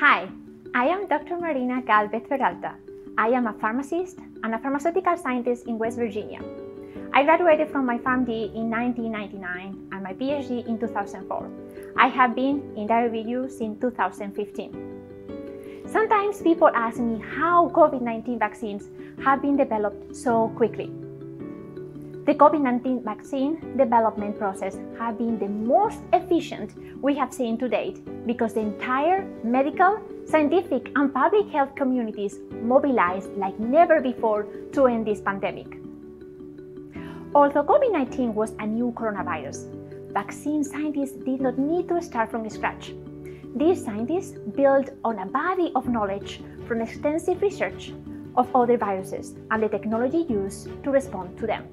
Hi, I am Dr. Marina Galvez Peralta. I am a pharmacist and a pharmaceutical scientist in West Virginia. I graduated from my PharmD in 1999 and my PhD in 2004. I have been in diabetes since 2015. Sometimes people ask me how COVID 19 vaccines have been developed so quickly. The COVID 19 vaccine development process has been the most efficient we have seen to date because the entire medical, scientific, and public health communities mobilized like never before to end this pandemic. Although COVID 19 was a new coronavirus, vaccine scientists did not need to start from scratch. These scientists built on a body of knowledge from extensive research of other viruses and the technology used to respond to them.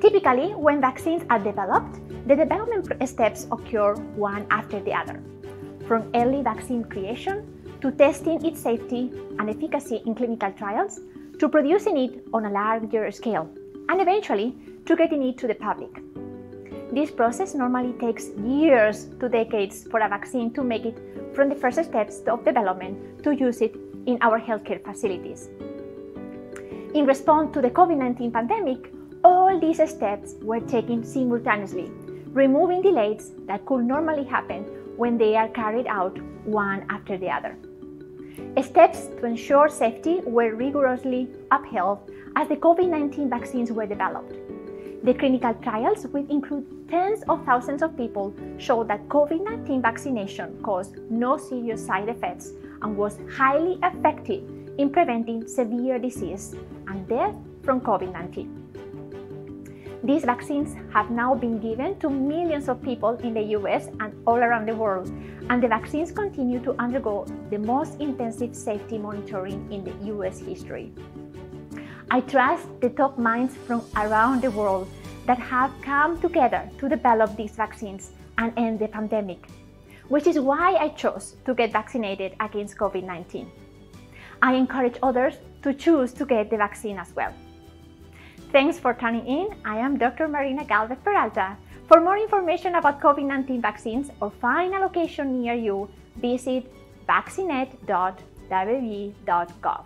Typically, when vaccines are developed, the development steps occur one after the other, from early vaccine creation to testing its safety and efficacy in clinical trials to producing it on a larger scale and eventually to getting it to the public. This process normally takes years to decades for a vaccine to make it from the first steps of development to use it in our healthcare facilities. In response to the COVID 19 pandemic, all these steps were taken simultaneously, removing delays that could normally happen when they are carried out one after the other. Steps to ensure safety were rigorously upheld as the COVID 19 vaccines were developed. The clinical trials, which include tens of thousands of people, showed that COVID 19 vaccination caused no serious side effects and was highly effective in preventing severe disease and death from COVID 19. These vaccines have now been given to millions of people in the US and all around the world, and the vaccines continue to undergo the most intensive safety monitoring in the US history. I trust the top minds from around the world that have come together to develop these vaccines and end the pandemic, which is why I chose to get vaccinated against COVID 19. I encourage others to choose to get the vaccine as well. Thanks for tuning in. I am Dr. Marina Galvez Peralta. For more information about COVID 19 vaccines or find a location near you, visit vaccinate.wv.gov.